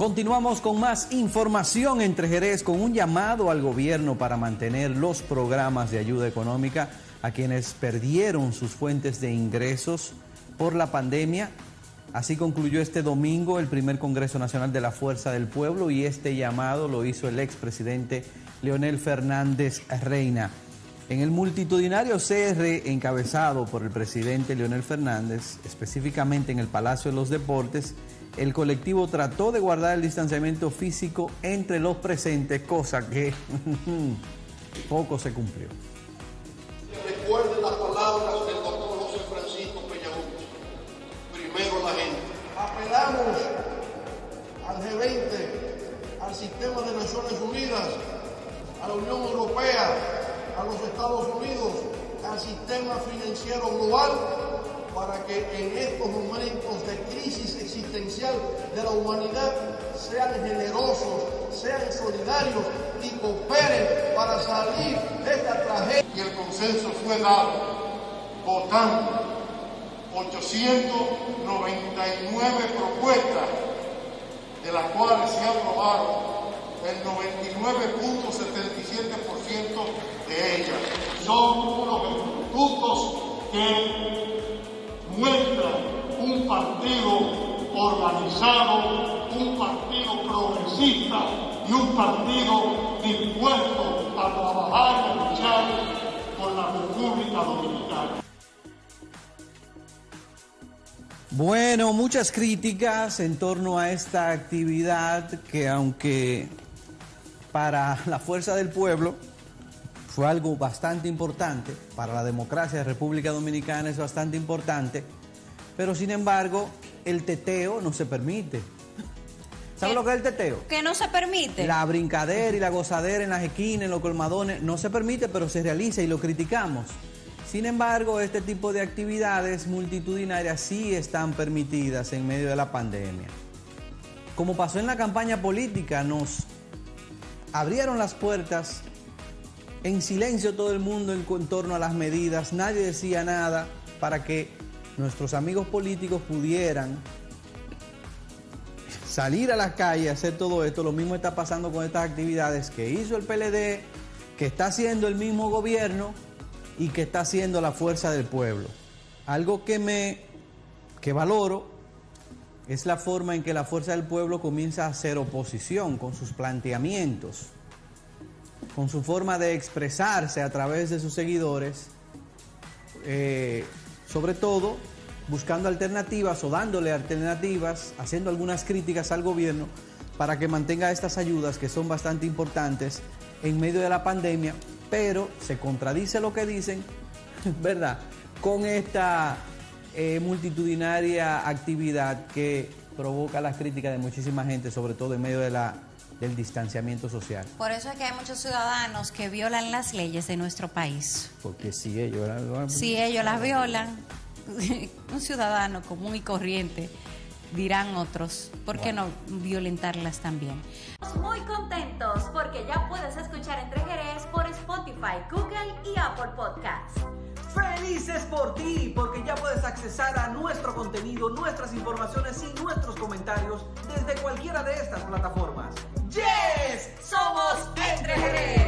Continuamos con más información entre Jerez con un llamado al gobierno para mantener los programas de ayuda económica a quienes perdieron sus fuentes de ingresos por la pandemia. Así concluyó este domingo el primer Congreso Nacional de la Fuerza del Pueblo y este llamado lo hizo el expresidente Leonel Fernández Reina. En el multitudinario CR encabezado por el presidente Leonel Fernández, específicamente en el Palacio de los Deportes, el colectivo trató de guardar el distanciamiento físico entre los presentes, cosa que poco se cumplió. Recuerden las palabras del doctor José Francisco Peñaguch. Primero la gente. Apelamos al G20, al sistema de Naciones Unidas, a la Unión Europea, a los Estados Unidos, al sistema financiero global para que en estos momentos de crisis de la humanidad sean generosos, sean solidarios y cooperen para salir de esta tragedia. Y el consenso fue dado votando 899 propuestas, de las cuales se aprobaron el 99.77% de ellas. Son unos puntos que muestra un partido organizado, un partido progresista y un partido dispuesto a trabajar y a luchar por la República Dominicana. Bueno, muchas críticas en torno a esta actividad que aunque para la fuerza del pueblo fue algo bastante importante, para la democracia de República Dominicana es bastante importante, pero sin embargo el teteo no se permite. ¿Sabe lo que es el teteo? Que no se permite. La brincadera y la gozadera en las esquinas, en los colmadones, no se permite, pero se realiza y lo criticamos. Sin embargo, este tipo de actividades multitudinarias sí están permitidas en medio de la pandemia. Como pasó en la campaña política, nos abrieron las puertas en silencio todo el mundo en, torno a las medidas, nadie decía nada para que nuestros amigos políticos pudieran salir a la calle a hacer todo esto. Lo mismo está pasando con estas actividades que hizo el PLD, que está haciendo el mismo gobierno y que está haciendo la fuerza del pueblo. Algo que me que valoro es la forma en que la fuerza del pueblo comienza a hacer oposición con sus planteamientos con su forma de expresarse a través de sus seguidores, eh, sobre todo buscando alternativas o dándole alternativas, haciendo algunas críticas al gobierno para que mantenga estas ayudas que son bastante importantes en medio de la pandemia, pero se contradice lo que dicen, ¿verdad? Con esta eh, multitudinaria actividad que provoca las críticas de muchísima gente, sobre todo en medio de la del distanciamiento social. Por eso es que hay muchos ciudadanos que violan las leyes de nuestro país. Porque si ellos las violan. Si ellos las violan, un ciudadano común y corriente, dirán otros, ¿por qué no violentarlas también? Muy contentos porque ya puedes escuchar Entre Jerez por Spotify, Google y Apple Podcasts. Felices por ti, porque ya puedes accesar a nuestro contenido, nuestras informaciones y nuestros comentarios desde cualquiera de estas plataformas. ¡Yes! ¡Somos Entre!